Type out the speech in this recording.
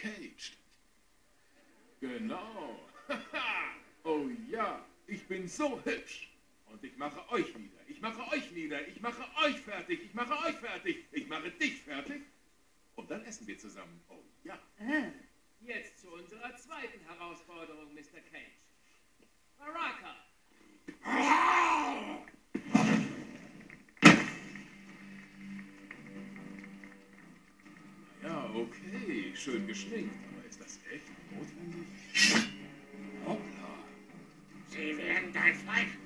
Caged. Genau. oh ja, ich bin so hübsch. Und ich mache euch nieder. Ich mache euch nieder. Ich mache euch fertig. Ich mache euch fertig. Ich mache dich fertig. Und dann essen wir zusammen. Oh ja. Jetzt zu unserer zweiten Herausforderung, Mr. Cage. Baraka, Ja, okay. Schön geschminkt. Aber ist das echt notwendig? Hoppla. Sie werden dein Fleisch